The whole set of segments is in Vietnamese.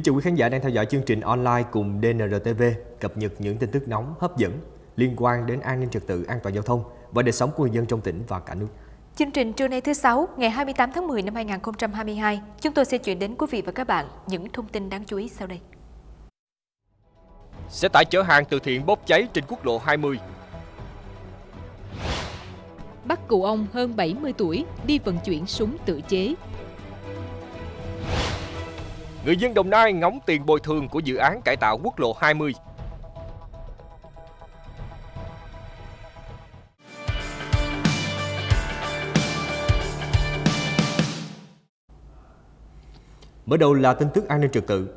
Kính chào quý khán giả đang theo dõi chương trình online cùng DNRTV cập nhật những tin tức nóng hấp dẫn liên quan đến an ninh trật tự, an toàn giao thông và đời sống của người dân trong tỉnh và cả nước. Chương trình trưa nay thứ Sáu, ngày 28 tháng 10 năm 2022, chúng tôi sẽ chuyển đến quý vị và các bạn những thông tin đáng chú ý sau đây. Xe tải chở hàng từ thiện bốc cháy trên quốc lộ 20. Bắt cụ ông hơn 70 tuổi đi vận chuyển súng tự chế. Người dân Đồng Nai ngóng tiền bồi thường của dự án cải tạo quốc lộ 20. Mở đầu là tin tức an ninh trật tự.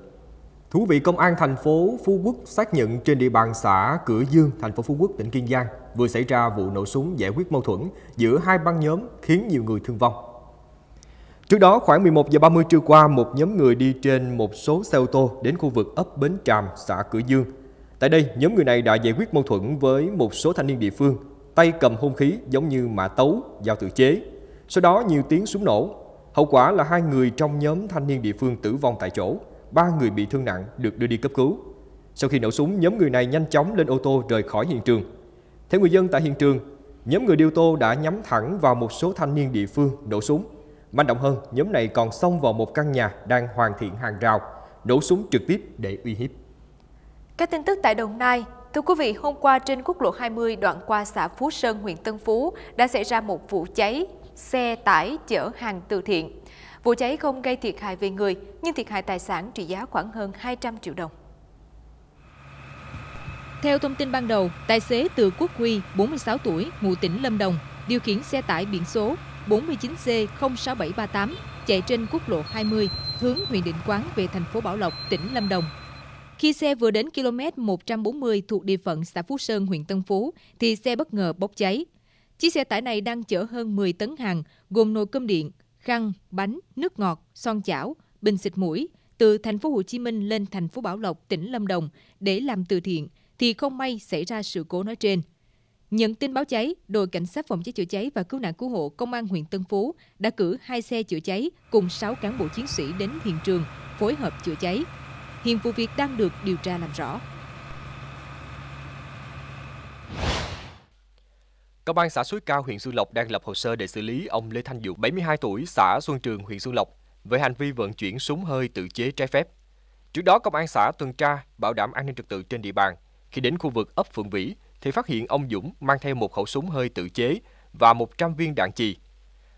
Thú vị công an thành phố Phú Quốc xác nhận trên địa bàn xã Cửa Dương, thành phố Phú Quốc, tỉnh Kiên Giang vừa xảy ra vụ nổ súng giải quyết mâu thuẫn giữa hai băng nhóm khiến nhiều người thương vong. Trước đó, khoảng 11 giờ 30 trưa qua, một nhóm người đi trên một số xe ô tô đến khu vực ấp Bến Tràm, xã Cửa Dương. Tại đây, nhóm người này đã giải quyết mâu thuẫn với một số thanh niên địa phương, tay cầm hung khí giống như mã tấu, dao tự chế. Sau đó nhiều tiếng súng nổ. Hậu quả là hai người trong nhóm thanh niên địa phương tử vong tại chỗ, ba người bị thương nặng được đưa đi cấp cứu. Sau khi nổ súng, nhóm người này nhanh chóng lên ô tô rời khỏi hiện trường. Theo người dân tại hiện trường, nhóm người đi ô tô đã nhắm thẳng vào một số thanh niên địa phương nổ súng. Manh động hơn, nhóm này còn xông vào một căn nhà đang hoàn thiện hàng rào, nổ súng trực tiếp để uy hiếp. Các tin tức tại Đồng Nai Thưa quý vị, hôm qua trên quốc lộ 20 đoạn qua xã Phú Sơn, huyện Tân Phú đã xảy ra một vụ cháy xe tải chở hàng từ thiện. Vụ cháy không gây thiệt hại về người, nhưng thiệt hại tài sản trị giá khoảng hơn 200 triệu đồng. Theo thông tin ban đầu, tài xế Từ Quốc Huy, 46 tuổi, ngụ tỉnh Lâm Đồng, điều khiển xe tải biển số 49C06738 chạy trên quốc lộ 20 hướng huyện Định Quán về thành phố Bảo Lộc, tỉnh Lâm Đồng. Khi xe vừa đến km 140 thuộc địa phận xã Phú Sơn, huyện Tân Phú, thì xe bất ngờ bốc cháy. Chiếc xe tải này đang chở hơn 10 tấn hàng, gồm nồi cơm điện, khăn, bánh, nước ngọt, son chảo, bình xịt mũi, từ thành phố Hồ Chí Minh lên thành phố Bảo Lộc, tỉnh Lâm Đồng để làm từ thiện, thì không may xảy ra sự cố nói trên. Nhận tin báo cháy, đội cảnh sát phòng cháy chữa cháy và cứu nạn cứu hộ công an huyện Tân Phú đã cử hai xe chữa cháy cùng 6 cán bộ chiến sĩ đến hiện trường phối hợp chữa cháy. Hiện vụ việc đang được điều tra làm rõ. Công an xã Suối Cao, huyện Xuân Lộc đang lập hồ sơ để xử lý ông Lê Thanh Dũng, 72 tuổi, xã Xuân Trường, huyện Xuân Lộc, về hành vi vận chuyển súng hơi tự chế trái phép. Trước đó, công an xã tuần tra bảo đảm an ninh trật tự trên địa bàn. Khi đến khu vực ấp Phượng Vĩ, thì phát hiện ông Dũng mang theo một khẩu súng hơi tự chế và 100 viên đạn chì.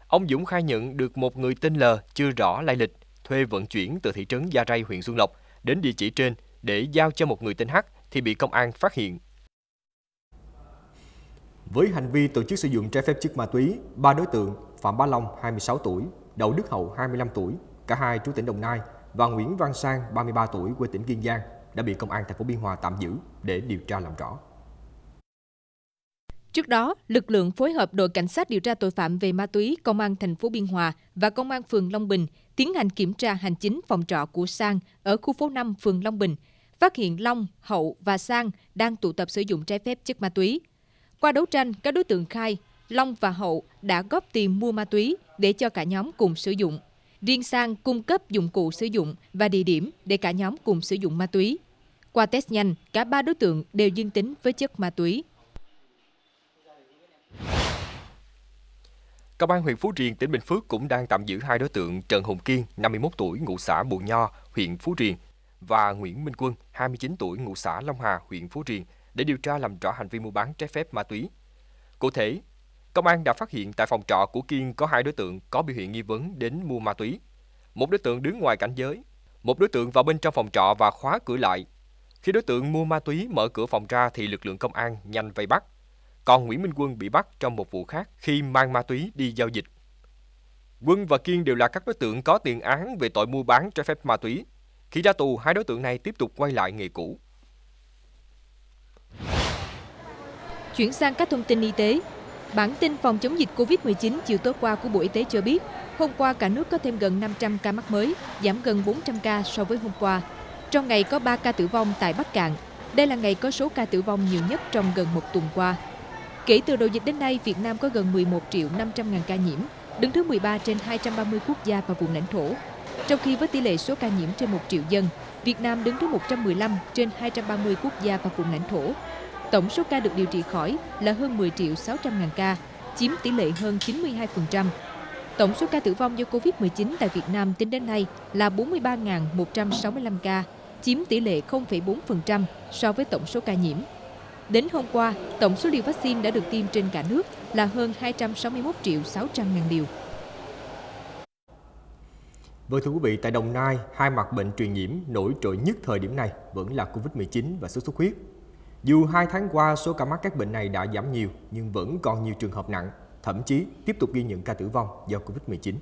Ông Dũng khai nhận được một người tên L chưa rõ lai lịch thuê vận chuyển từ thị trấn Gia Rai, huyện Xuân Lộc đến địa chỉ trên để giao cho một người tên H thì bị công an phát hiện. Với hành vi tổ chức sử dụng trái phép chất ma túy, ba đối tượng Phạm Bá Long 26 tuổi, Đậu Đức Hậu 25 tuổi, cả hai trú tỉnh Đồng Nai và Nguyễn Văn Sang 33 tuổi quê tỉnh Kiên Giang đã bị công an thành phố Biên Hòa tạm giữ để điều tra làm rõ. Trước đó, lực lượng phối hợp đội cảnh sát điều tra tội phạm về ma túy công an thành phố Biên Hòa và công an phường Long Bình tiến hành kiểm tra hành chính phòng trọ của Sang ở khu phố 5 phường Long Bình, phát hiện Long, Hậu và Sang đang tụ tập sử dụng trái phép chất ma túy. Qua đấu tranh, các đối tượng khai Long và Hậu đã góp tiền mua ma túy để cho cả nhóm cùng sử dụng. Riêng Sang cung cấp dụng cụ sử dụng và địa điểm để cả nhóm cùng sử dụng ma túy. Qua test nhanh, cả ba đối tượng đều dương tính với chất ma túy. Công an huyện Phú Riềng, tỉnh Bình Phước cũng đang tạm giữ hai đối tượng Trần Hùng Kiên, 51 tuổi, ngụ xã Bù Nho, huyện Phú Riềng và Nguyễn Minh Quân, 29 tuổi, ngụ xã Long Hà, huyện Phú Riềng để điều tra làm rõ hành vi mua bán trái phép ma túy. Cụ thể, công an đã phát hiện tại phòng trọ của Kiên có hai đối tượng có biểu hiện nghi vấn đến mua ma túy. Một đối tượng đứng ngoài cảnh giới, một đối tượng vào bên trong phòng trọ và khóa cửa lại. Khi đối tượng mua ma túy mở cửa phòng ra thì lực lượng công an nhanh vây bắt. Còn Nguyễn Minh Quân bị bắt trong một vụ khác khi mang ma túy đi giao dịch. Quân và Kiên đều là các đối tượng có tiền án về tội mua bán trái phép ma túy. Khi ra tù, hai đối tượng này tiếp tục quay lại nghề cũ. Chuyển sang các thông tin y tế. Bản tin phòng chống dịch COVID-19 chiều tối qua của Bộ Y tế cho biết, hôm qua cả nước có thêm gần 500 ca mắc mới, giảm gần 400 ca so với hôm qua. Trong ngày có 3 ca tử vong tại Bắc Cạn. Đây là ngày có số ca tử vong nhiều nhất trong gần một tuần qua. Kể từ đầu dịch đến nay, Việt Nam có gần 11 triệu 500 ngàn ca nhiễm, đứng thứ 13 trên 230 quốc gia và vùng lãnh thổ. trong khi với tỷ lệ số ca nhiễm trên 1 triệu dân, Việt Nam đứng thứ 115 trên 230 quốc gia và vùng lãnh thổ. Tổng số ca được điều trị khỏi là hơn 10 triệu 600 ngàn ca, chiếm tỷ lệ hơn 92%. Tổng số ca tử vong do COVID-19 tại Việt Nam tính đến nay là 43.165 ca, chiếm tỷ lệ 0,4% so với tổng số ca nhiễm. Đến hôm qua, tổng số liều vaccine đã được tiêm trên cả nước là hơn 261 triệu 600 ngàn liều. Vâng thưa quý vị, tại Đồng Nai, hai mặt bệnh truyền nhiễm nổi trội nhất thời điểm này vẫn là Covid-19 và sốt xuất huyết. Dù hai tháng qua số ca mắc các bệnh này đã giảm nhiều, nhưng vẫn còn nhiều trường hợp nặng, thậm chí tiếp tục ghi nhận ca tử vong do Covid-19.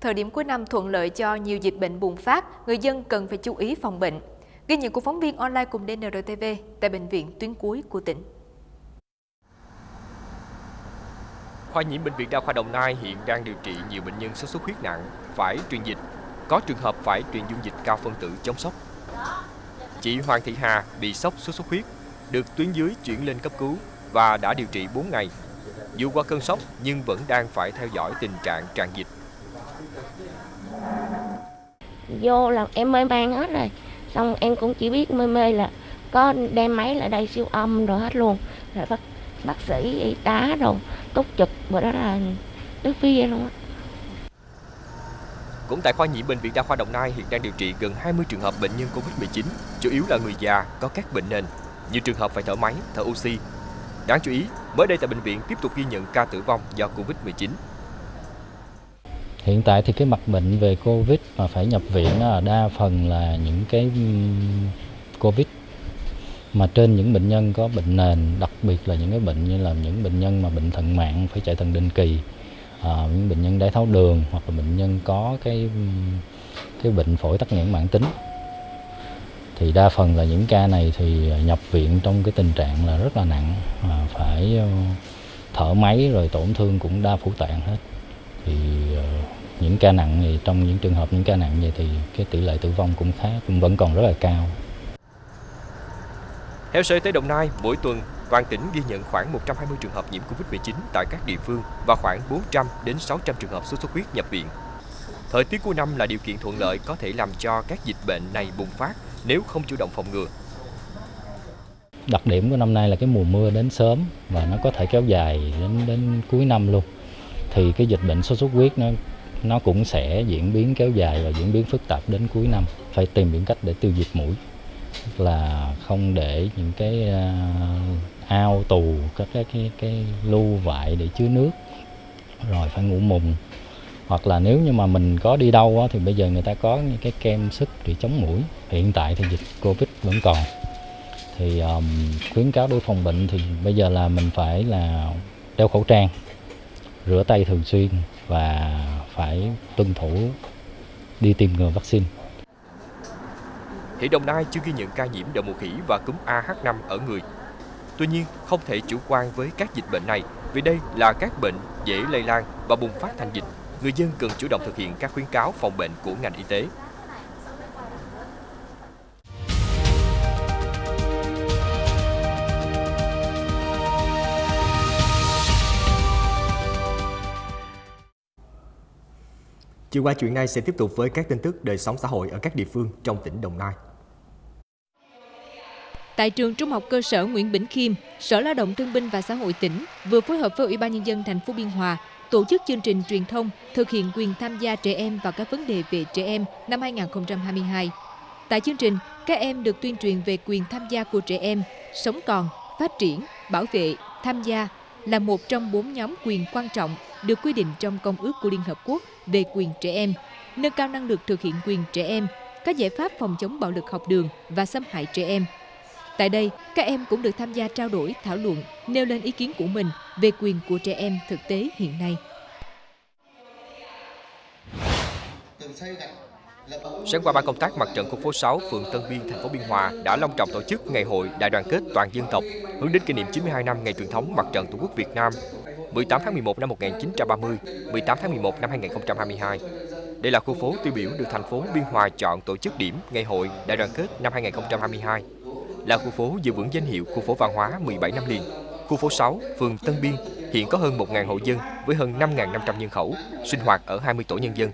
Thời điểm cuối năm thuận lợi cho nhiều dịch bệnh bùng phát, người dân cần phải chú ý phòng bệnh. Ghi nhận của phóng viên online cùng DNRTV tại bệnh viện tuyến cuối của tỉnh. Khoa nhiễm bệnh viện Đa khoa Đồng Nai hiện đang điều trị nhiều bệnh nhân sốt xuất huyết nặng phải truyền dịch, có trường hợp phải truyền dung dịch cao phân tử chống sốc. Chị Hoàng Thị Hà bị sốc sốt xuất huyết, được tuyến dưới chuyển lên cấp cứu và đã điều trị 4 ngày. Dù qua cơn sốc nhưng vẫn đang phải theo dõi tình trạng tràn dịch. Vô là em mê man hết rồi, xong em cũng chỉ biết mê mê là có đem máy lại đây siêu âm rồi hết luôn, rồi bác bác sĩ y tá rồi túc trực bữa đó là nước phi vậy luôn á. Cũng tại khoa nhiễm bệnh viện Đa khoa Đồng Nai hiện đang điều trị gần 20 trường hợp bệnh nhân Covid-19, chủ yếu là người già có các bệnh nền, như trường hợp phải thở máy, thở oxy. Đáng chú ý, mới đây tại bệnh viện tiếp tục ghi nhận ca tử vong do Covid-19. Hiện tại thì cái mặt bệnh về Covid mà phải nhập viện là đa phần là những cái ừ, Covid. Mà trên những bệnh nhân có bệnh nền, đặc biệt là những cái bệnh như là những bệnh nhân mà bệnh thận mạng phải chạy thận định kỳ, à, những bệnh nhân đái tháo đường hoặc là bệnh nhân có cái ừ, cái bệnh phổi tắc nghẽn mãn tính. Thì đa phần là những ca này thì nhập viện trong cái tình trạng là rất là nặng à, phải ờ, thở máy rồi tổn thương cũng đa phủ tạng hết. Thì ờ, những ca nặng thì trong những trường hợp những ca nặng vậy thì cái tỷ lệ tử vong cũng khá cũng vẫn còn rất là cao Theo Sở Y tế Đồng Nai, mỗi tuần toàn tỉnh ghi nhận khoảng 120 trường hợp nhiễm Covid-19 tại các địa phương và khoảng 400 đến 600 trường hợp sốt xuất huyết nhập viện. Thời tiết cuối năm là điều kiện thuận lợi có thể làm cho các dịch bệnh này bùng phát nếu không chủ động phòng ngừa. đặc điểm của năm nay là cái mùa mưa đến sớm và nó có thể kéo dài đến đến cuối năm luôn thì cái dịch bệnh sốt xuất huyết nó nó cũng sẽ diễn biến kéo dài và diễn biến phức tạp đến cuối năm. Phải tìm những cách để tiêu diệt mũi. Là không để những cái ờ, ao tù các cái cái, cái lưu vại để chứa nước. Rồi phải ngủ mùng. Hoặc là nếu như mà mình có đi đâu á, thì bây giờ người ta có những cái kem sức để chống mũi. Hiện tại thì dịch covid vẫn còn. Thì um, khuyến cáo đối phòng bệnh thì bây giờ là mình phải là đeo khẩu trang rửa tay thường xuyên và phải tuân thủ đi tìm ngừa vaccine Hiện Đồng Nai chưa ghi nhận ca nhiễm đậu mùa khỉ và cúm AH5 ở người. Tuy nhiên, không thể chủ quan với các dịch bệnh này vì đây là các bệnh dễ lây lan và bùng phát thành dịch. Người dân cần chủ động thực hiện các khuyến cáo phòng bệnh của ngành y tế. Chiều qua chuyện này sẽ tiếp tục với các tin tức đời sống xã hội ở các địa phương trong tỉnh Đồng Nai. Tại trường Trung học cơ sở Nguyễn Bỉnh Khiêm, Sở Lao động Thương binh và Xã hội tỉnh vừa phối hợp với Ủy ban nhân dân thành phố Biên Hòa tổ chức chương trình truyền thông thực hiện quyền tham gia trẻ em và các vấn đề về trẻ em năm 2022. Tại chương trình, các em được tuyên truyền về quyền tham gia của trẻ em, sống còn, phát triển, bảo vệ, tham gia là một trong bốn nhóm quyền quan trọng được quy định trong Công ước của Liên Hợp Quốc về quyền trẻ em, nâng cao năng lực thực hiện quyền trẻ em, các giải pháp phòng chống bạo lực học đường và xâm hại trẻ em. Tại đây, các em cũng được tham gia trao đổi, thảo luận, nêu lên ý kiến của mình về quyền của trẻ em thực tế hiện nay. Sáng qua, ban công tác mặt trận khu phố 6, phường Tân Biên, thành phố Biên Hòa đã long trọng tổ chức ngày hội đại đoàn kết toàn dân tộc hướng đến kỷ niệm 92 năm ngày truyền thống mặt trận Tổ quốc Việt Nam 18 tháng 11 năm 1930, 18 tháng 11 năm 2022. Đây là khu phố tiêu biểu được thành phố Biên Hòa chọn tổ chức điểm ngày hội đại đoàn kết năm 2022. Là khu phố giữ vững danh hiệu khu phố văn hóa 17 năm liền. Khu phố 6, phường Tân Biên hiện có hơn 1.000 hộ dân với hơn 5.500 nhân khẩu, sinh hoạt ở 20 tổ nhân dân.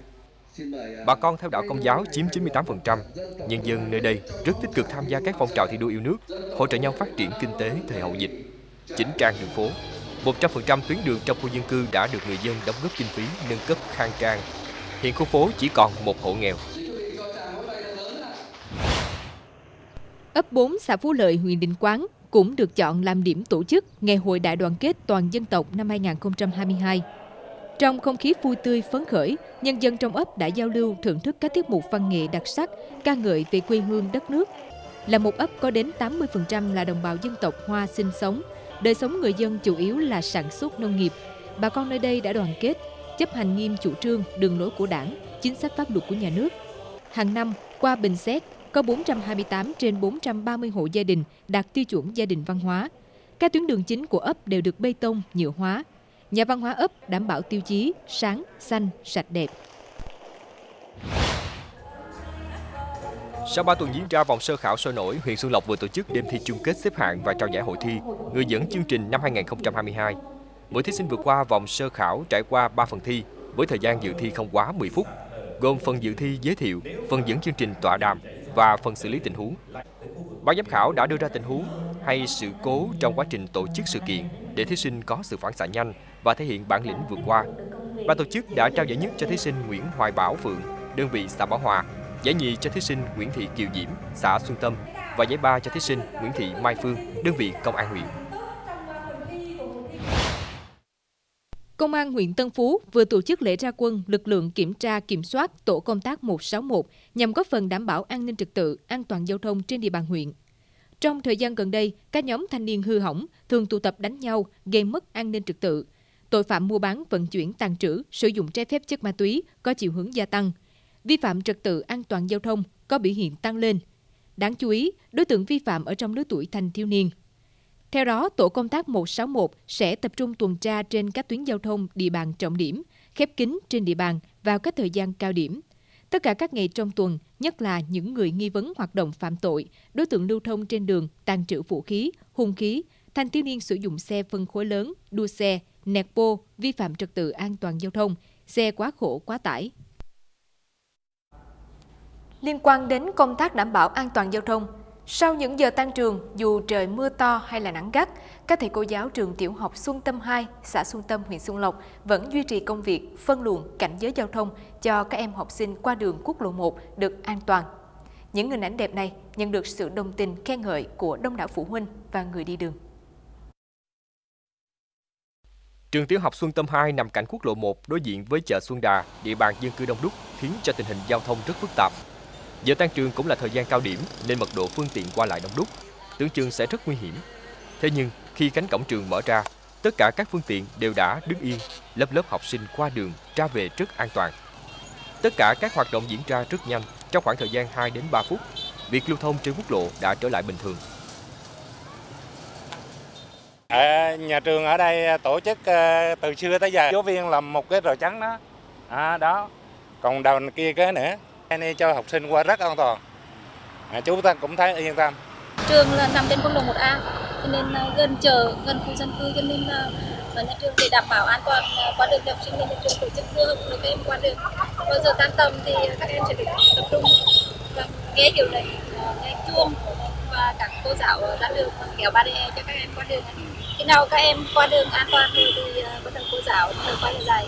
Bà con theo đạo công giáo chiếm 98%. Nhân dân nơi đây rất tích cực tham gia các phong trào thi đua yêu nước, hỗ trợ nhau phát triển kinh tế thời hậu dịch. Chỉnh trang đường phố, 100% tuyến đường trong khu dân cư đã được người dân đóng góp kinh phí nâng cấp khang trang. Hiện khu phố chỉ còn một hộ nghèo. Ấp 4 xã Phú Lợi, huyện Định Quán cũng được chọn làm điểm tổ chức Ngày hội đại đoàn kết toàn dân tộc năm 2022. Trong không khí vui tươi phấn khởi, nhân dân trong ấp đã giao lưu thưởng thức các tiết mục văn nghệ đặc sắc, ca ngợi về quê hương đất nước. Là một ấp có đến 80% là đồng bào dân tộc Hoa sinh sống, đời sống người dân chủ yếu là sản xuất nông nghiệp. Bà con nơi đây đã đoàn kết, chấp hành nghiêm chủ trương, đường lối của đảng, chính sách pháp luật của nhà nước. Hàng năm, qua bình xét, có 428 trên 430 hộ gia đình đạt tiêu chuẩn gia đình văn hóa. Các tuyến đường chính của ấp đều được bê tông, nhựa hóa. Nhà văn hóa ấp đảm bảo tiêu chí sáng, xanh, sạch đẹp. Sau 3 tuần diễn ra vòng sơ khảo sôi nổi, huyện Xuân Lộc vừa tổ chức đêm thi chung kết xếp hạng và trao giải hội thi người dẫn chương trình năm 2022. Mỗi thí sinh vượt qua vòng sơ khảo trải qua 3 phần thi với thời gian dự thi không quá 10 phút, gồm phần dự thi giới thiệu, phần dẫn chương trình tọa đàm và phần xử lý tình huống. Ban giám khảo đã đưa ra tình huống hay sự cố trong quá trình tổ chức sự kiện để thí sinh có sự phản xạ nhanh và thể hiện bản lĩnh vượt qua. Ban tổ chức đã trao giải nhất cho thí sinh Nguyễn Hoài Bảo Phượng, đơn vị xã Bảo Hòa, giải nhì cho thí sinh Nguyễn Thị Kiều Diễm, xã Xuân Tâm và giải ba cho thí sinh Nguyễn Thị Mai Phương, đơn vị công an huyện. Công an huyện Tân Phú vừa tổ chức lễ ra quân lực lượng kiểm tra kiểm soát tổ công tác 161 nhằm góp phần đảm bảo an ninh trật tự, an toàn giao thông trên địa bàn huyện. Trong thời gian gần đây, các nhóm thanh niên hư hỏng thường tụ tập đánh nhau, gây mất an ninh trật tự. Tội phạm mua bán, vận chuyển, tàn trữ, sử dụng trái phép chất ma túy có chiều hướng gia tăng. Vi phạm trật tự an toàn giao thông có biểu hiện tăng lên. Đáng chú ý, đối tượng vi phạm ở trong lứa tuổi thanh thiếu niên – theo đó, tổ công tác 161 sẽ tập trung tuần tra trên các tuyến giao thông địa bàn trọng điểm, khép kín trên địa bàn vào các thời gian cao điểm. Tất cả các ngày trong tuần, nhất là những người nghi vấn hoạt động phạm tội, đối tượng lưu thông trên đường, tàn trữ vũ khí, hung khí, thanh thiếu niên sử dụng xe phân khối lớn, đua xe, nẹt bô, vi phạm trật tự an toàn giao thông, xe quá khổ quá tải. Liên quan đến công tác đảm bảo an toàn giao thông, sau những giờ tan trường, dù trời mưa to hay là nắng gắt, các thầy cô giáo trường tiểu học Xuân Tâm 2, xã Xuân Tâm, huyện Xuân Lộc vẫn duy trì công việc phân luồng cảnh giới giao thông cho các em học sinh qua đường quốc lộ 1 được an toàn. Những hình ảnh đẹp này nhận được sự đồng tình khen ngợi của đông đảo phụ huynh và người đi đường. Trường tiểu học Xuân Tâm 2 nằm cạnh quốc lộ 1 đối diện với chợ Xuân Đà, địa bàn dân cư đông đúc khiến cho tình hình giao thông rất phức tạp. Giờ tan trường cũng là thời gian cao điểm nên mật độ phương tiện qua lại đông đúc, tưởng chừng sẽ rất nguy hiểm. Thế nhưng khi cánh cổng trường mở ra, tất cả các phương tiện đều đã đứng yên, lớp lớp học sinh qua đường ra về rất an toàn. Tất cả các hoạt động diễn ra rất nhanh trong khoảng thời gian 2 đến 3 phút. Việc lưu thông trên quốc lộ đã trở lại bình thường. À, nhà trường ở đây ờ, tổ chức uh, từ xưa tới giờ giáo viên làm một cái rào trắng đó. À, đó. Còn đầu kia cái nữa. Nên cho học sinh qua rất an toàn. À, chú ta cũng thấy yên tâm. Trường là nằm trên quốc lộ 1A cho nên uh, gần chợ gần khu dân cư cho nên uh, nhà trường để đảm bảo an toàn qua đường học sinh nên nhà trường tổ chức đưa được các em qua đường. Bao giờ tan tầm thì các em sẽ được tập trung và nghe hiệu lệnh nghe chuông và các cô giáo đã được kéo ba cho các em qua đường khi nào các em qua đường an toàn rồi thì ờ, bắt đầu cô giáo được quay lại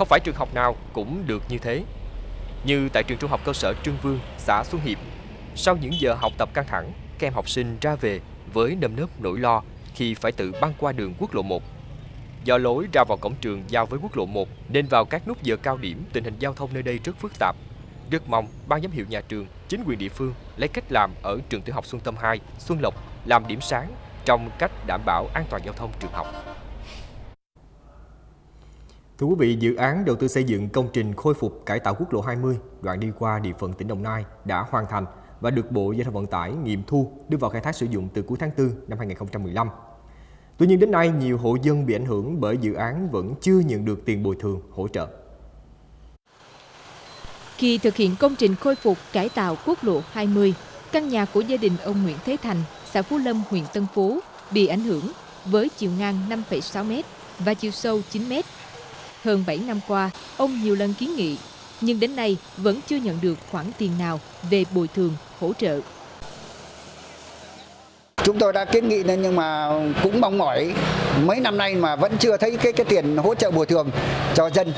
không phải trường học nào cũng được như thế. Như tại trường trung học cơ sở Trương Vương, xã Xuân Hiệp, sau những giờ học tập căng thẳng, các em học sinh ra về với nơm nớp nỗi lo khi phải tự băng qua đường quốc lộ 1. Do lối ra vào cổng trường giao với quốc lộ 1 nên vào các nút giờ cao điểm tình hình giao thông nơi đây rất phức tạp. Rất mong ban giám hiệu nhà trường, chính quyền địa phương lấy cách làm ở trường tiểu học Xuân Tâm 2, Xuân Lộc làm điểm sáng trong cách đảm bảo an toàn giao thông trường học. Thưa quý vị, dự án đầu tư xây dựng công trình khôi phục cải tạo quốc lộ 20 đoạn đi qua địa phận tỉnh Đồng Nai đã hoàn thành và được Bộ Giao thông Vận tải nghiệm thu đưa vào khai thác sử dụng từ cuối tháng 4 năm 2015. Tuy nhiên đến nay, nhiều hộ dân bị ảnh hưởng bởi dự án vẫn chưa nhận được tiền bồi thường hỗ trợ. Khi thực hiện công trình khôi phục cải tạo quốc lộ 20, căn nhà của gia đình ông Nguyễn Thế Thành, xã Phú Lâm, huyện Tân Phú bị ảnh hưởng với chiều ngang 5,6 m và chiều sâu 9 m Hơn 7 năm qua, ông nhiều lần kiến nghị, nhưng đến nay vẫn chưa nhận được khoản tiền nào về bồi thường, hỗ trợ. Chúng tôi đã kiến nghị nên nhưng mà cũng mong mỏi mấy năm nay mà vẫn chưa thấy cái cái tiền hỗ trợ bồi thường cho dân.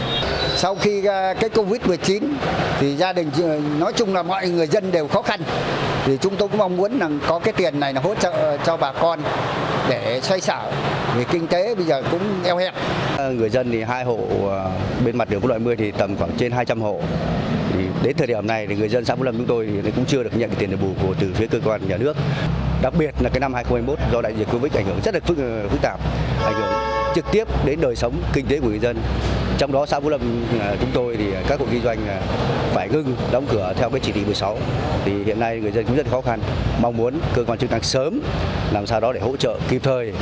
Sau khi à, cái Covid-19 thì gia đình à, nói chung là mọi người dân đều khó khăn. Thì chúng tôi cũng mong muốn là có cái tiền này là hỗ trợ cho bà con để xoay sở vì kinh tế bây giờ cũng eo hẹp. À, người dân thì hai hộ bên mặt đường quốc lộ 10 thì tầm khoảng trên 200 hộ. Thì đến thời điểm này thì người dân xã Phú Lâm chúng tôi thì cũng chưa được nhận cái tiền đền bù của, từ phía cơ quan nhà nước. Đặc biệt là cái năm 2021 do đại dịch Covid ảnh hưởng rất là phức, ờ, phức tạp, ảnh hưởng trực tiếp đến đời sống kinh tế của người dân. Trong đó xã Phú Lâm ờ, chúng tôi thì các hộ kinh doanh ờ, phải ngưng đóng cửa theo cái chỉ thị 16. Thì hiện nay người dân cũng rất khó khăn, mong muốn cơ quan chức năng sớm làm sao đó để hỗ trợ kịp thời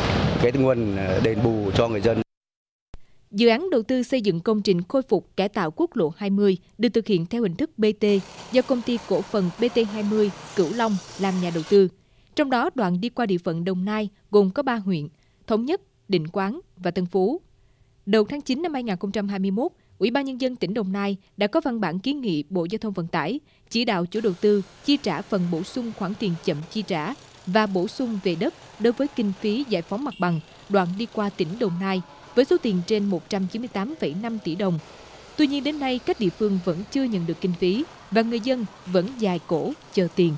cái nguồn đền bù cho người dân. Dự án đầu tư xây dựng công trình khôi phục cải tạo quốc lộ 20 được thực hiện theo hình thức BT do công ty cổ phần BT20 Cửu Long làm nhà đầu tư. Trong đó đoạn đi qua địa phận Đồng Nai gồm có 3 huyện, Thống Nhất, Định Quán và Tân Phú. Đầu tháng 9 năm 2021, Ủy ban Nhân dân tỉnh Đồng Nai đã có văn bản kiến nghị Bộ Giao thông Vận tải chỉ đạo chủ đầu tư chi trả phần bổ sung khoản tiền chậm chi trả và bổ sung về đất đối với kinh phí giải phóng mặt bằng đoạn đi qua tỉnh Đồng Nai với số tiền trên 198,5 tỷ đồng. Tuy nhiên đến nay các địa phương vẫn chưa nhận được kinh phí và người dân vẫn dài cổ chờ tiền.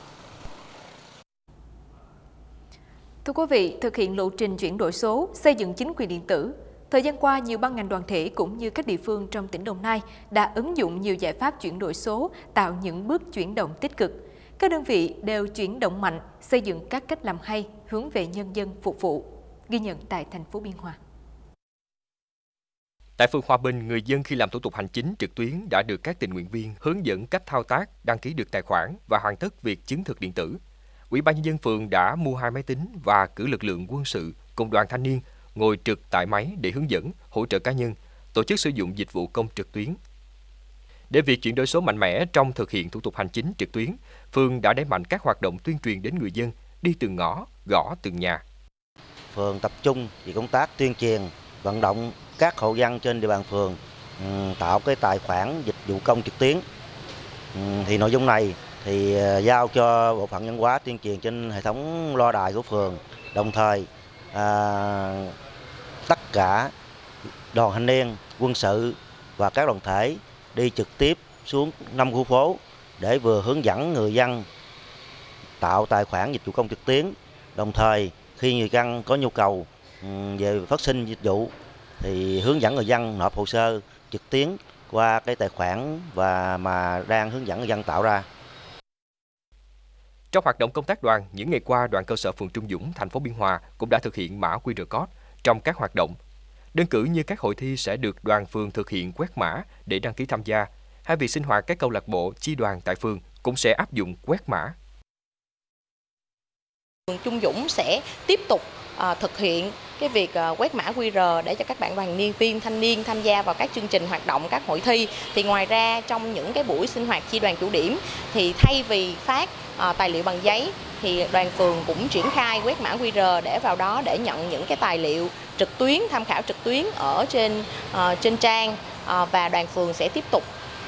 Thưa quý vị, thực hiện lộ trình chuyển đổi số, xây dựng chính quyền điện tử, thời gian qua nhiều ban ngành đoàn thể cũng như các địa phương trong tỉnh Đồng Nai đã ứng dụng nhiều giải pháp chuyển đổi số, tạo những bước chuyển động tích cực. Các đơn vị đều chuyển động mạnh, xây dựng các cách làm hay hướng về nhân dân phục vụ. Ghi nhận tại thành phố Biên Hòa. Tại phường Hòa Bình, người dân khi làm thủ tục hành chính trực tuyến đã được các tình nguyện viên hướng dẫn cách thao tác, đăng ký được tài khoản và hoàn tất việc chứng thực điện tử. Ủy ban nhân dân phường đã mua hai máy tính và cử lực lượng quân sự cùng đoàn thanh niên ngồi trực tại máy để hướng dẫn, hỗ trợ cá nhân, tổ chức sử dụng dịch vụ công trực tuyến. Để việc chuyển đổi số mạnh mẽ trong thực hiện thủ tục hành chính trực tuyến, phường đã đẩy mạnh các hoạt động tuyên truyền đến người dân, đi từng ngõ, gõ từng nhà. Phường tập trung về công tác tuyên truyền, vận động các hộ dân trên địa bàn phường ừ, tạo cái tài khoản dịch vụ công trực tuyến. Ừ, thì nội dung này thì ờ, giao cho bộ phận nhân hóa tuyên truyền trên hệ thống loa đài của phường. Đồng thời à, tất cả đoàn thanh niên quân sự và các đoàn thể đi trực tiếp xuống năm khu phố để vừa hướng dẫn người dân tạo tài khoản dịch vụ công trực tuyến. Đồng thời khi người dân có nhu cầu về phát sinh dịch vụ thì hướng dẫn người dân nộp hồ sơ trực tuyến qua cái tài khoản và mà đang hướng dẫn người dân tạo ra trong hoạt động công tác đoàn, những ngày qua, đoàn cơ sở phường Trung Dũng, thành phố Biên Hòa cũng đã thực hiện mã QR code trong các hoạt động. Đơn cử như các hội thi sẽ được đoàn phường thực hiện quét mã để đăng ký tham gia, hay việc sinh hoạt các câu lạc bộ, chi đoàn tại phường cũng sẽ áp dụng quét mã. Phường Trung Dũng sẽ tiếp tục à, thực hiện cái việc ờ, quét mã QR để cho các bạn đoàn niên viên thanh niên tham gia vào các chương trình hoạt động các hội thi. Thì ngoài ra trong những cái buổi sinh hoạt chi đoàn chủ điểm thì thay vì phát ờ, tài liệu bằng giấy thì đoàn phường cũng triển khai quét mã QR để vào đó để nhận những cái tài liệu trực tuyến tham khảo trực tuyến ở trên uh, trên trang uh, và đoàn phường sẽ tiếp tục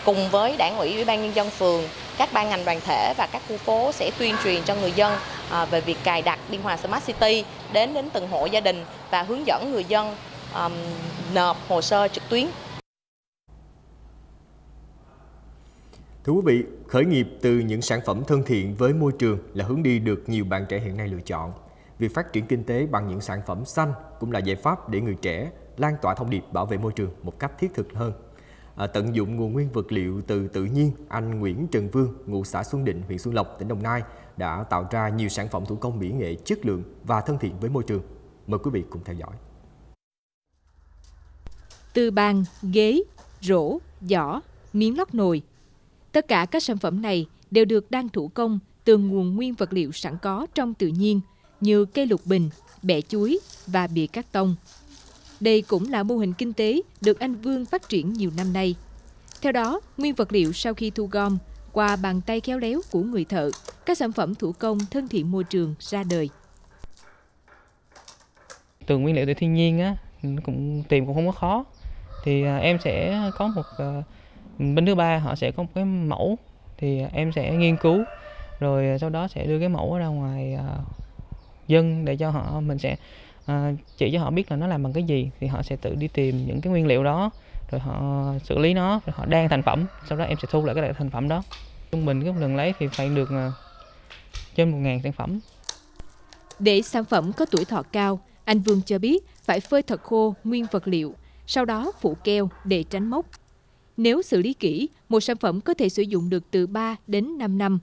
cùng với đảng ủy ủy ban nhân dân phường các ban ngành đoàn thể và các khu phố sẽ tuyên truyền cho người dân à, về việc cài đặt Biên Hòa Smart City đến đến từng hộ gia đình và hướng dẫn người dân um, nộp hồ sơ trực tuyến. Thưa quý vị, khởi nghiệp từ những sản phẩm thân thiện với môi trường là hướng đi được nhiều bạn trẻ hiện nay lựa chọn. Việc phát triển kinh tế bằng những sản phẩm xanh cũng là giải pháp để người trẻ lan tỏa thông điệp bảo vệ môi trường một cách thiết thực hơn. À, tận dụng nguồn nguyên vật liệu từ tự nhiên, anh Nguyễn Trần Vương, ngụ xã Xuân Định, huyện Xuân Lộc, tỉnh Đồng Nai đã tạo ra nhiều sản phẩm thủ công mỹ nghệ chất lượng và thân thiện với môi trường. Mời quý vị cùng theo dõi. Từ bàn, ghế, rổ, giỏ, miếng lót nồi. Tất cả các sản phẩm này đều được đan thủ công từ nguồn nguyên vật liệu sẵn có trong tự nhiên như cây lục bình, bẹ chuối và bìa cắt tông. Đây cũng là mô hình kinh tế được anh Vương phát triển nhiều năm nay. Theo đó, nguyên vật liệu sau khi thu gom qua bàn tay khéo léo của người thợ, các sản phẩm thủ công thân thiện môi trường ra đời. Từ nguyên liệu từ thiên nhiên á, cũng tìm cũng không có khó. thì à, em sẽ có một à, bên thứ ba họ sẽ có một cái mẫu thì à, em sẽ nghiên cứu rồi sau đó sẽ đưa cái mẫu ra ngoài dân để cho họ mình sẽ Ờ, chỉ cho họ biết là nó làm bằng cái gì thì họ sẽ tự đi tìm những cái nguyên liệu đó, rồi họ xử lý nó, rồi họ đan thành phẩm, sau đó em sẽ thu lại cái thành phẩm đó. Trung bình cái lần lấy thì phải được ờ, trên một ngàn sản phẩm. Để sản phẩm có tuổi thọ cao, anh Vương cho biết phải phơi thật khô nguyên vật liệu, sau đó phủ keo để tránh mốc. Nếu xử lý kỹ, một sản phẩm có thể sử dụng được từ 3 đến 5 năm.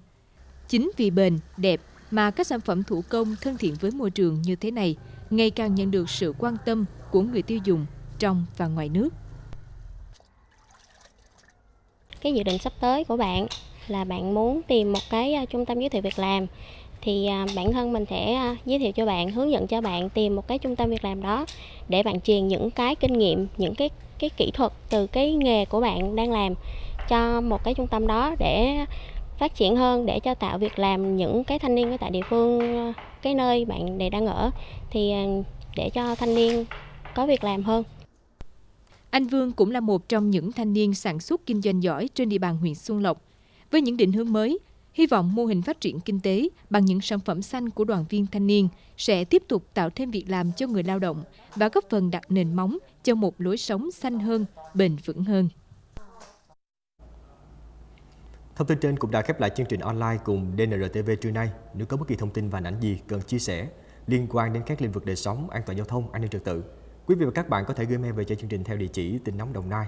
Chính vì bền, đẹp mà các sản phẩm thủ công thân thiện với môi trường như thế này ngày càng nhận được sự quan tâm của người tiêu dùng trong và ngoài nước. Cái dự định sắp tới của bạn là bạn muốn tìm một cái à, trung tâm giới thiệu việc làm thì à, bản thân mình sẽ à, giới thiệu cho bạn, hướng dẫn cho bạn tìm một cái trung tâm việc làm đó để bạn truyền những cái kinh nghiệm, những cái cái kỹ thuật từ cái nghề của bạn đang làm cho một cái trung tâm đó để phát triển hơn để cho tạo việc làm những cái thanh niên ở tại địa phương ờ, cái nơi bạn để đang ở thì ờ, để cho thanh niên có việc làm hơn. Anh Vương cũng là một trong những thanh niên sản xuất kinh doanh giỏi trên địa bàn huyện Xuân Lộc. Với những định hướng mới, hy vọng mô hình phát triển kinh tế bằng những sản phẩm xanh của đoàn viên thanh niên sẽ tiếp tục tạo thêm việc làm cho người lao động và góp phần đặt nền móng cho một lối sống xanh hơn, bền vững hơn. Thông tin trên cũng đã khép lại chương trình online cùng DNRTV trưa nay. Nếu có bất kỳ thông tin và ảnh gì cần chia sẻ liên quan đến các lĩnh vực đời sống, an toàn giao thông, an ninh trật tự, quý vị và các bạn có thể gửi mail về cho chương trình theo địa chỉ tin nóng đồng nai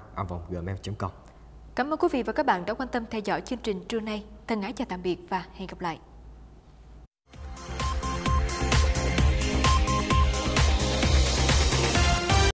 gmail.com. Cảm ơn quý vị và các bạn đã quan tâm theo dõi chương trình trưa nay. Thân ái chào tạm biệt và hẹn gặp lại.